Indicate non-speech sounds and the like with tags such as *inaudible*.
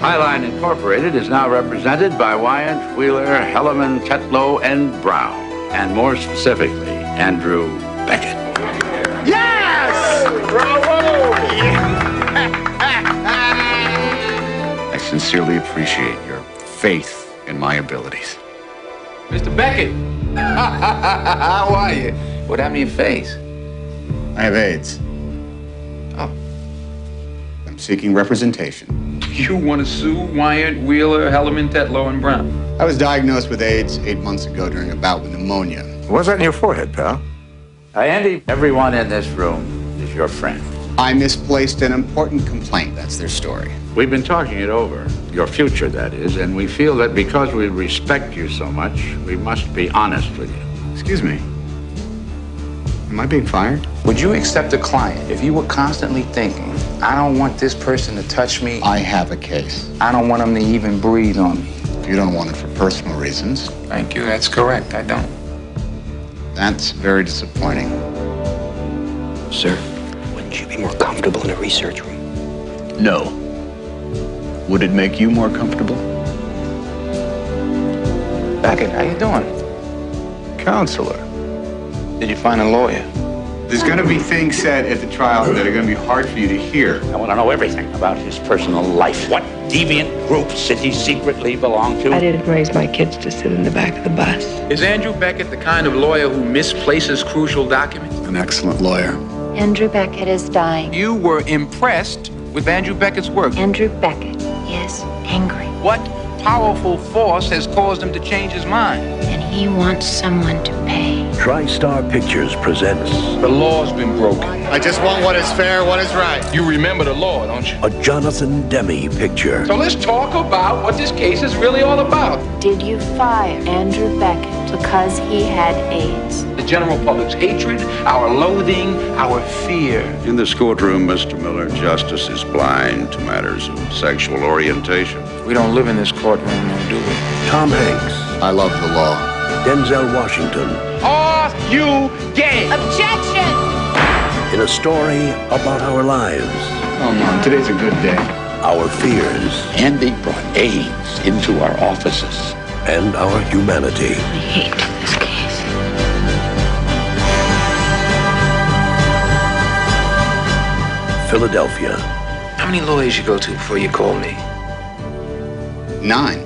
Highline Incorporated is now represented by Wyant, Wheeler, Hellerman, Tetlow, and Brown, and more specifically, Andrew Beckett. Yes! Bravo! I sincerely appreciate your faith in my abilities. Mr. Beckett! *laughs* How are you? What happened to your face? I have AIDS. Oh. I'm seeking representation. You want to sue Wyant, Wheeler, Hellerman, Tetlow, and Brown? I was diagnosed with AIDS eight months ago during a bout with pneumonia. What's that on your forehead, pal? Uh, Andy, everyone in this room is your friend. I misplaced an important complaint. That's their story. We've been talking it over, your future, that is, and we feel that because we respect you so much, we must be honest with you. Excuse me. Am I being fired? Would you accept a client if you were constantly thinking, I don't want this person to touch me, I have a case. I don't want them to even breathe on me? You don't want it for personal reasons. Thank you, that's correct, I don't. That's very disappointing. Sir, wouldn't you be more comfortable in a research room? No. Would it make you more comfortable? Beckett, how you doing? Counselor. Did you find a lawyer? There's going to be things said at the trial that are going to be hard for you to hear. I want to know everything about his personal life. What deviant groups did he secretly belong to? I didn't raise my kids to sit in the back of the bus. Is Andrew Beckett the kind of lawyer who misplaces crucial documents? An excellent lawyer. Andrew Beckett is dying. You were impressed with Andrew Beckett's work. Andrew Beckett is angry, What powerful force has caused him to change his mind? and he wants someone to pay. TriStar Pictures presents The law's been broken. I just want what is fair, what is right. You remember the law, don't you? a Jonathan Demme picture. So let's talk about what this case is really all about. Did you fire Andrew Beckett because he had AIDS? The general public's hatred, our loathing, our fear. In this courtroom, Mr. Miller, justice is blind to matters of sexual orientation. We don't live in this courtroom, do we? Tom Hanks, I love the law. Denzel Washington, Are you gay? Objection! in a story about our lives, oh, Come on, today's a good day. our fears, Andy brought AIDS into our offices. And our humanity. I hate this case. Philadelphia. How many lawyers you go to before you call me? Nine.